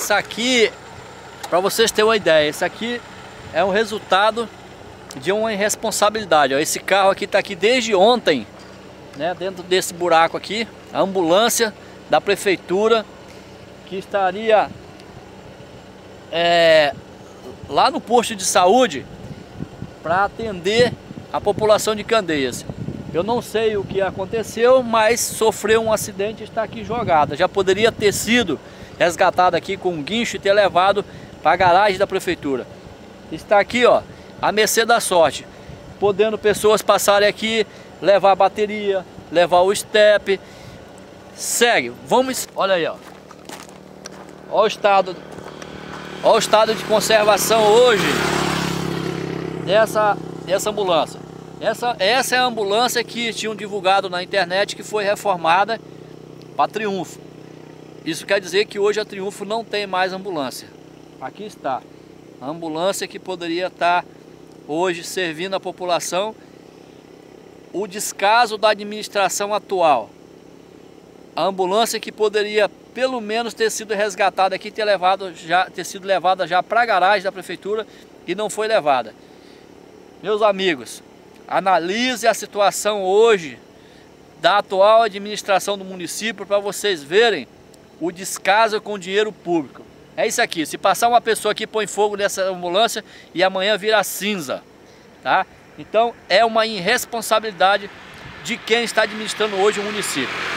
Isso aqui, para vocês terem uma ideia, isso aqui é um resultado de uma irresponsabilidade. Ó. Esse carro aqui está aqui desde ontem, né, dentro desse buraco aqui, a ambulância da prefeitura que estaria é, lá no posto de saúde para atender a população de Candeias. Eu não sei o que aconteceu, mas sofreu um acidente e está aqui jogada. Já poderia ter sido resgatada aqui com um guincho e ter levado para a garagem da prefeitura. Está aqui, ó, a mercê da sorte, podendo pessoas passarem aqui, levar a bateria, levar o step. Segue, vamos, olha aí, ó. Olha o estado, olha o estado de conservação hoje dessa, dessa ambulância. Essa, essa é a ambulância que tinham divulgado na internet que foi reformada para Triunfo. Isso quer dizer que hoje a Triunfo não tem mais ambulância. Aqui está. A ambulância que poderia estar hoje servindo a população. O descaso da administração atual. A ambulância que poderia pelo menos ter sido resgatada aqui, ter, levado já, ter sido levada já para a garagem da prefeitura e não foi levada. Meus amigos, analise a situação hoje da atual administração do município para vocês verem o descaso com o dinheiro público. É isso aqui, se passar uma pessoa aqui põe fogo nessa ambulância e amanhã vira cinza, tá? Então é uma irresponsabilidade de quem está administrando hoje o município.